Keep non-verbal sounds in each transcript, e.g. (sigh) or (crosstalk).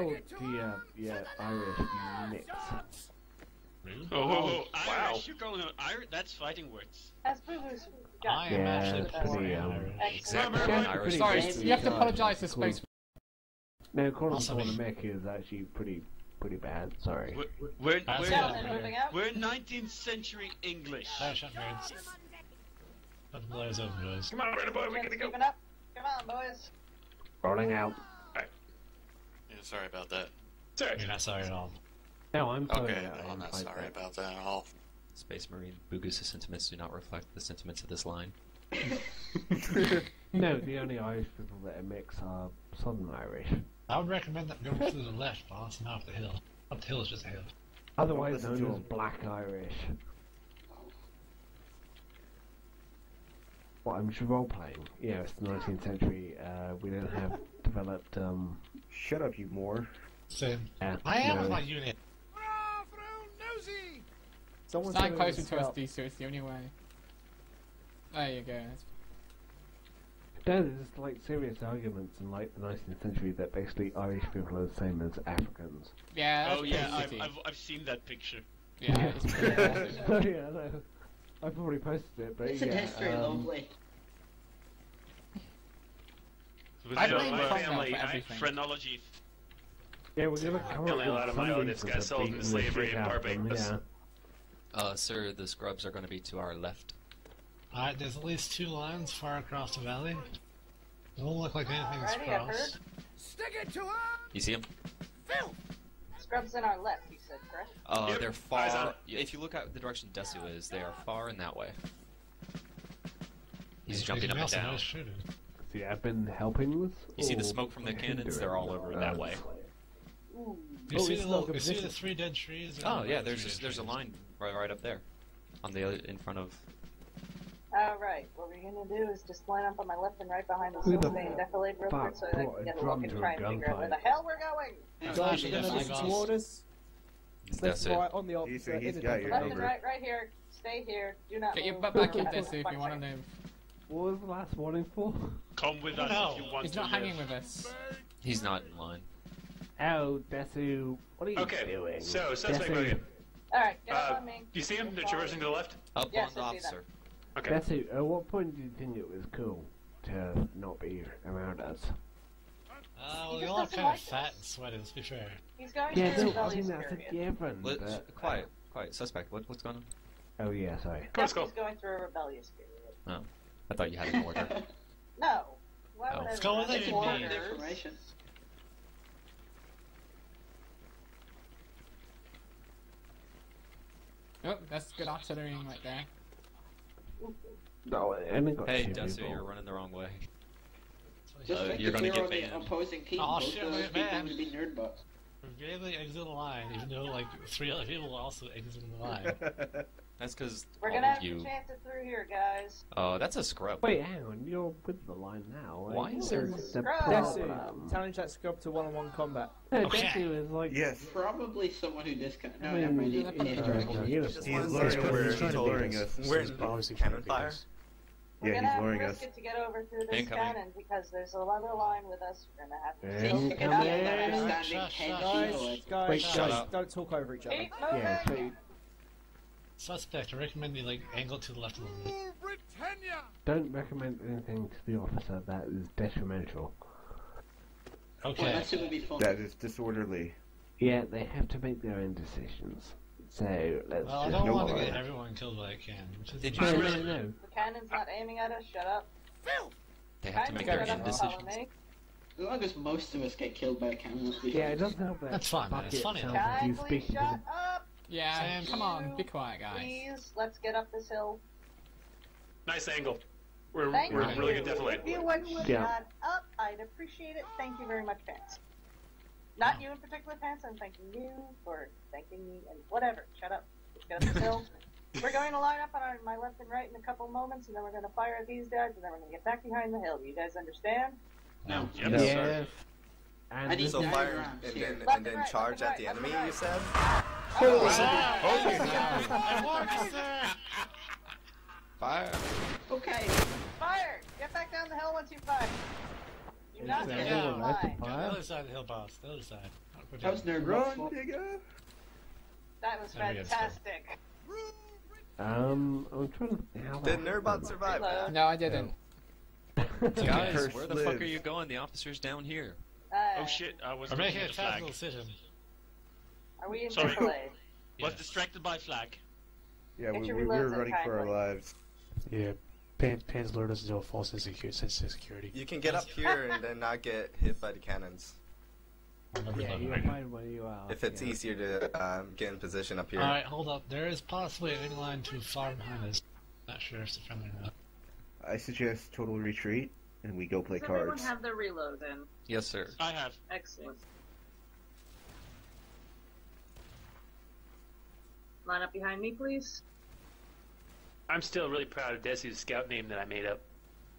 hell do you, uh, you Irish mix? Really? Oh, oh, oh, Wow. Irish. You're calling it Irish? That's fighting words. As Boo Boo's I am Yeah, actually it's pretty pretty, um, Irish. Exactly. Excellent. an Irish Sorry, you have to apologise to Space. No, calling Also someone a mech is actually pretty pretty bad. Sorry. We're, we're, we're, it. Gentlemen, we're 19th century English. Sorry, shut nerds. Let the blaze over, boys. Come on, Brandon boy, we Just gotta go. up. Come on, boys. Rolling out. Yeah, sorry about that. Sorry. You're not sorry at all. No, I'm pulling Okay, no, I'm not sorry that. about that at all. Space Marine Bugus' sentiments do not reflect the sentiments of this line. (laughs) No, the only Irish people that are mix are Southern Irish. I would recommend that going to the left, boss, not up the hill. Up the hill is just a hill. Otherwise listen known as. Black Irish. What I'm just role playing. Yeah, it's the 19th century. Uh, we don't have developed. Um, Shut up, you Moore. Same. I am no. with my unit. Someone's Stand gonna closer to us, scout. DC. It's the only way. There you go. That's- No, there's like serious arguments in like the 19th century that basically Irish people are the same as Africans. Yeah. That's Oh yeah, I've. I've, I've seen that picture. Yeah, it's pretty (laughs) bad. oh yeah, I know. I probably posted it, but It's yeah. in history, um, lovely. With I blame my family, for I, everything. phrenology. Yeah, we're gonna come The up only with lot of my own some is got sold into slavery shit in out of them, Barbados. Yeah. Uh, sir, the scrubs are going to be to our left. Alright, there's at least two lines far across the valley. It won't look like anything's Alrighty, I've crossed. You see them? Scrubs in our left, you said, correct? Uh, Yep, they're far. If you look at the direction Desu is, they are far in that way. He's There's jumping up and nothing down. else shooting. See, I've been helping with. You see the smoke from the cannons? They're all over that um, way. Ooh. You Oh, see the little, you see the three dead trees? Oh the yeah, there's a, dead there's a line right right up there, on the other, in front of. Alright, what we're gonna do is just line up on my left and right behind the Who the Silverstone Defilade real quick so that I can get a look and to a try and figure out where the hell we're going. That's Guys, actually you're gonna definitely listen to Goss. orders. That's and it. right on the He's- opposite. he's in got the your Left defense. and right, right here. Stay here. Do not Get your butt back in, (laughs) One Desu, if you want to live. What was the last warning for? Come with Oh, us no. if you want He's to not live. hanging with us. He's not in line. Oh, Desu, what are you Okay, doing? so suspect Desu, wagon. Alright, get up Uh, on me. Do you see him? They're traversing to the left? Up Yes, on the I see that. officer. Okay. Desu, at what point did you think it was cool to not be around us? Uh, well, He we just all are doesn't kind of like fat us. and sweaty, let's be fair. He's going Yeah, through no, a I rebellious mean that's a period. given. Let, but- quiet, quiet. Suspect. What, what's going on? Oh yeah, sorry. Come on, go. He's going through a rebellious period. I thought you had an order. (laughs) No. Why Oh. would I Let's go with remember it, orders? Ian. information. Oh, that's good artillery right there. No, it only got hey, two Desu, you're running the wrong way. Just Uh, you're gonna you're get on the banned. opposing team, Oh, both shit, of those wait, people man. would be nerd bucks. We're gonna exit the line, even though like three other people are also exiting the line. (laughs) That's because We're all gonna of have you. to chance it through here, guys. Oh, that's a scrub. Wait, hang on, you're with the line now. Why Like, is there- a the Scrub. Desu, challenge that scrub to one-on-one combat. No, Okay. Desu is like. Yes. Probably someone who disconnected. I No, never mind. mean, He, he needs uh, to uh, record. you know, He's one luring us. he's He's trying to luring beat us. We're in policy cannon fire. We're Yeah, gonna he's have luring to us. risk to get over through this Incoming. cannon because there's another line with us. We're gonna have to Yeah. take Incoming. it out. Incoming. Standing Shut- 10 shut- feet Guys, away. guys, Wait, guys, shut up. don't talk over each other. Keep. Yeah, so Suspect, I recommend you like angle to the left a little bit. don't recommend anything to the officer that is detrimental. Well, Okay. that's it be fun. That is disorderly. Yeah, they have to make their own decisions. So let's Well, I just don't go want to on. get everyone killed by a cannon. Did you no, really- no. The cannon's not aiming at us. Shut up. They have to make their own up and follow decisions. me. As long as most of us get killed by a cannon, let's be Yeah, fine. it doesn't help that. That's fine, man. It's Bucket funny. sounds like he's Kindly speaking shut up, Yeah, Sam, come on, be quiet, guys. please. Let's get up this hill. Nice angle. We're, Thank we're you. really good defilade. If you would shut Yeah. up, I'd appreciate it. Thank you very much, Pants. Not you in particular, Pants. I'm thanking you for thanking me and whatever. Shut up. Let's get up this hill. (laughs) We're going to line up on our, my left and right in a couple moments, and then we're going to fire at these guys, and then we're going to get back behind the hill. You guys understand? No. Yep. Yes, Yes. And So nine fire and then and then and right, charge at the enemy. right. You said. I warned you, sir! Fire. Okay. Fire! Get back down the hill once you fire. Do not Is get there Yeah. in anyone left to line. The fire? other side of the hill, boss. The other side. Not for That was Jim. nerd Run, fault. nigga! That was There we go, fantastic. Um, I'm trying to think how Did that Nurdbot survive that? No, I didn't. Guys, where the fuck are you going? The officer's down here. Uh, Oh shit! I was We're making a the flag. tactical decision. Are we in Sorry. AAA? Was Yes. distracted by flag. Yeah, we, your we, we were in running for our kindly. lives. Yeah, Pan, Pan's lured us into a false sense of secu- sense of security. You can get up here (laughs) and then not get hit by the cannons. Yeah, you'll right? find where you are. If it's yeah. easier to um, get in position up here. Alright, hold up. There is possibly an line too far behind us. Not sure if it's a friendly or not. I suggest total retreat, and we go play Does everyone cards. have their reload in? Yes, sir. I have. Excellent. Line up behind me, please. I'm still really proud of Desi's scout name that I made up.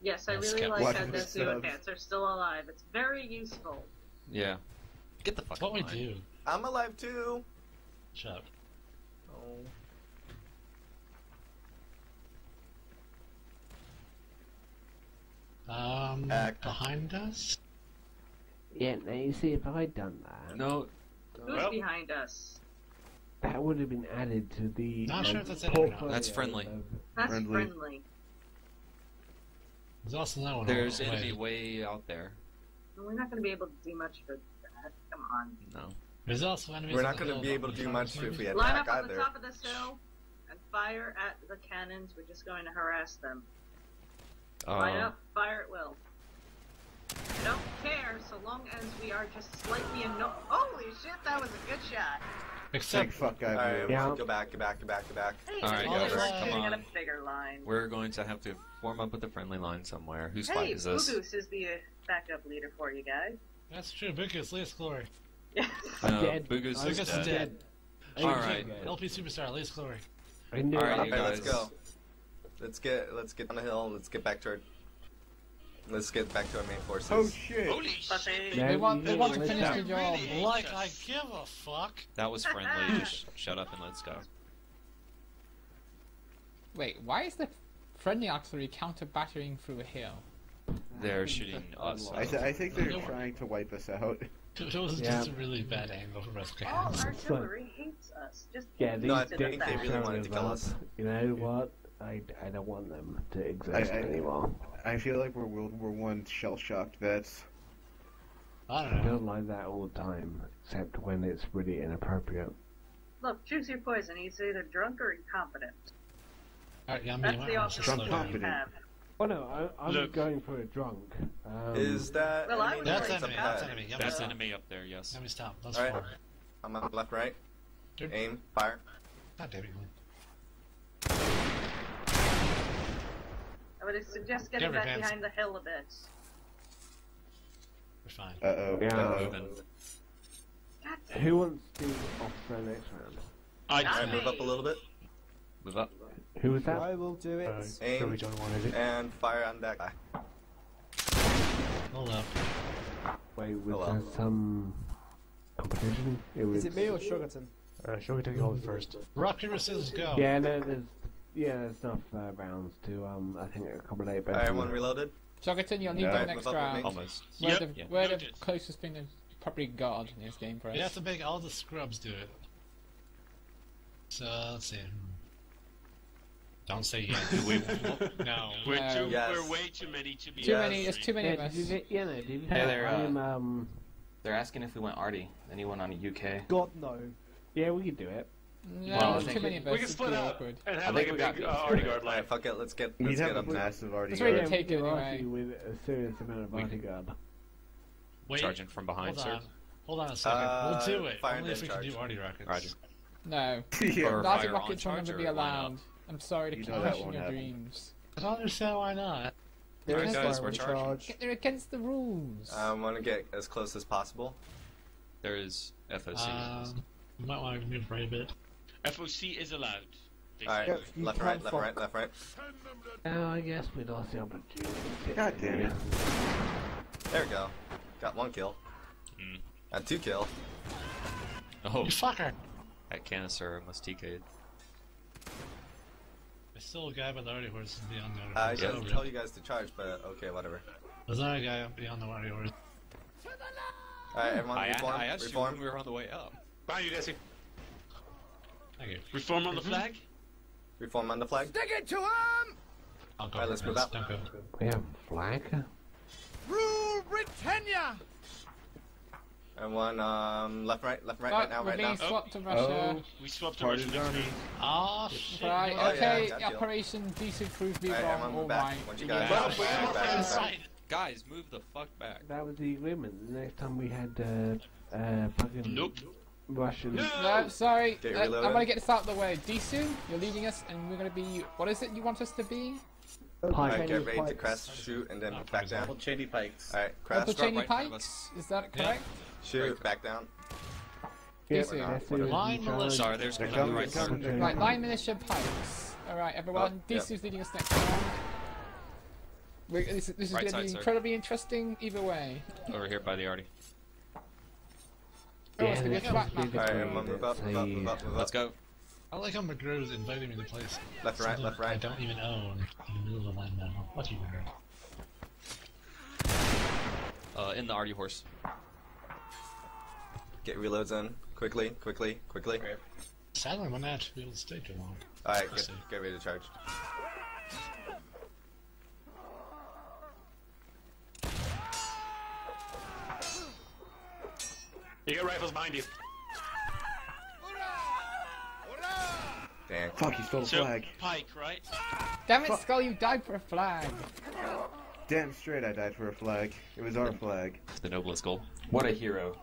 Yes, I Let's really get like Watch how the the pants are still alive. It's very useful. Yeah. Get the fuck It's what we do. I'm alive too. Shut up. Oh. Um, Act. behind us? Yeah, now you see, if I'd done that, No, Who's Well- behind us? That would have been added to the. Not sure if that's it or not. That's friendly. That's Friendly. friendly. There's also no one. there's on the way. enemy way out there. We're not going to be able to do much for that. Come on. No. There's also enemies. We're not going to be able to we do can't much see if we them. Line attack up on the top of this hill and fire at the cannons. We're just going to harass them. Line Um, up, fire at will. I don't care so long as we are just slightly in no. Holy shit, that was a good shot. Except Like fuck, I Alright, moved. Yeah. go back, go back, go back, go back. Hey, All right, we're guys, shooting come at a on. bigger line. we're going to have to form up with a friendly line somewhere. Whose hey, fight is this? Boogoose is the uh, backup leader for you guys. that's true. Bookus, Least Glory. Yes. (laughs) I'm No, dead. Boogoos I'm is Boogoos is dead. dead. I'm Alright. dead. LP Superstar, Least Glory. I knew Alright, it. you Okay, let's go. Let's get let's get on the hill. Let's get back to our let's get back to our main forces. Oh shit! Holy Pussy. shit! Yeah, They want, they want to finish the job. Really Like. I give a fuck. That was friendly. (laughs) Just shut up and let's go. Wait, why is the friendly artillery counter battering through a hill? They're shooting us. I, th- I think they're trying to wipe us out. (laughs) It was Yeah. just a really bad angle for us. All (laughs) artillery hates us. Just Yeah, keep these No, I using think they back. really wanted to kill us. You know what? I, I don't want them to exist I- I- anymore. I feel like we're World War One shell-shocked vets. I I don't know. don't like that all the time, except when it's really inappropriate. Look, choose your poison. He's either drunk or incompetent. Alright, yeah, I mean, That's the option slow Trump down. competent. you have. Oh no, I, I'm Look. going for a drunk. Um, Is that Well, I enemy? That's enemy. That's enemy. Yep, That's stop. enemy up there. Yes. Let me stop. Let's Alright. forward. I'm on left, right. Dude. Aim, fire. God damn it. Would suggest getting Give back hands. behind the hill a bit. We're fine. Uh oh. Yeah. Uh Moving. God damn. Who wants the officer next round? I Not Alright, move up a little bit Move up. Who was that? I will do Uh, it. Aim. Joey John wanted it. and fire on that guy. Hold up. Wait, was Oh, well. there some competition? It was. Is it me or Sugarton? Uh, Joey took first. Rock, paper, scissors, go. Yeah, no, there's yeah, there's enough uh, rounds to um, I think accommodate both. Alright, of one them. reloaded. Jogaton, you'll need Yeah. that next move up with round. Almost. We're, Yep. the, Yeah. we're the closest thing to probably God in this game for us. You have to make all the scrubs do it. So, let's see. Don't say yes. (laughs) Do we? no. We're No. too. Yes. We're way too many to be. Too Yes. many, there's too many Yeah, of us. did yeah, no, did you Hey there, I'm, uh, um, They're asking if we went Artie. Anyone on a UK? God no. yeah, we could do it. No, Well, I there's too many of. We can split up awkward. and I have think like a we got big these. uh, arty guard line. fuck it. Let's get We'd let's have get a up now. massive arty Let's read guard. it. take it Guardi anyway. with a serious amount of We- bodyguard. Wait. Charging from behind, hold sir. on. Hold on a second. Uh, we'll do it. fire Only if we then can do charge. arty rockets. Roger. No. (laughs) yeah. Or Nazi fire rockets will never be why not? allowed. I'm sorry to You keep know that your happen. dreams. I don't understand why not. There Alright, is guys, we're charging. They're against the rules. I want to get as close as possible. There is FOC. Um, you might want to move right a bit. FOC is allowed. Alright, say. Left, right, left, right, left, right. Oh, I guess we lost the opportunity. God damn it. There we go. Got one kill. Mm. Got two kill. oh, You fucker! that canister almost TK'd. There's still a guy by the arty horse beyond the I arty just horse. told you guys to charge, but okay, whatever. There's another guy up beyond the horse Alright, everyone, I, reform. I asked you when we were on the way up. Behind you, Desi. Thank you. Reform on the flag. Reform on the flag. Stick it to him! I'll go Alright, let's first. move out. Don't. We have flag. Rule Britannia! Everyone, um, left, right, left, right, Right, right now, we're right now. swapped to Oh, Russia. we swapped to Party's Russian army. victory. Ah, shit. Right, Oh, okay, got you. Operation Decent proved me Alright, wrong, everyone back. alright. Once you guys- Yeah. We're Back, back, back back. Guys, move the fuck back. That was the agreement. The next time we had uh, uh, fucking Nope. Russian. No, sorry. Uh, I'm gonna get this out of the way. Disu, you're leading us, and we're gonna be. What is it you want us to be? Alright, get ready to crest, shoot, and then back down. Double Cheney pikes. Alright, Uncle crest, drop Cheney right in front of Pikes? Is that correct? shoot, back down. Yeah, Disu. Line militia. Sorry, there's They're coming coming, right they're coming. Right, Line Militia Pikes. Alright, everyone. Oh, yep. Leading us next round. We're, this, this is Right gonna side, be sir. incredibly interesting either way. Over here by the Artie. Oh, it's gonna be a that's flat supposed to map. be Alright, the everyone move up, move up, move up, move Let's go. I like how McGrew's inviting me to play s- Left, right, something left, I don't even own in the middle of the land now. What you heard? Uh, in the Artie horse. Get reloads in. Quickly, quickly, quickly. Sadly, I'm not to be able to stay too long. Alright, get, get ready to charge. You got rifles behind you. Dang. Fuck, he stole the So, flag. Pike, right? Damn it, Skull, you died for a flag. Damn straight I died for a flag. It was our flag. The noblest goal. What a hero.